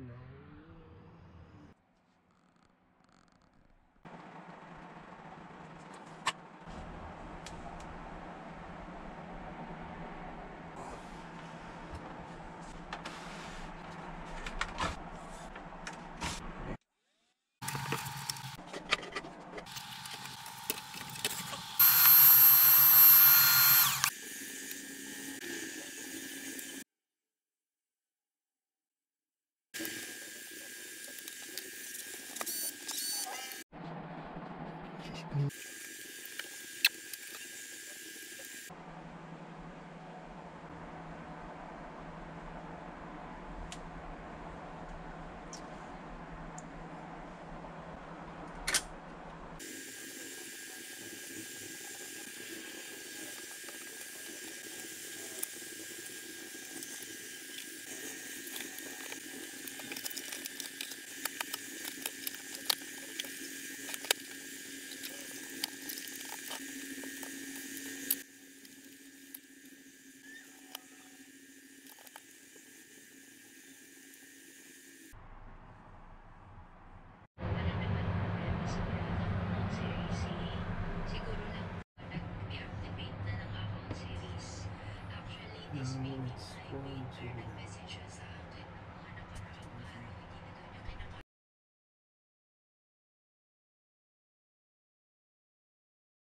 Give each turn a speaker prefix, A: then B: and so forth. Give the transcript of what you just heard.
A: No. it's going to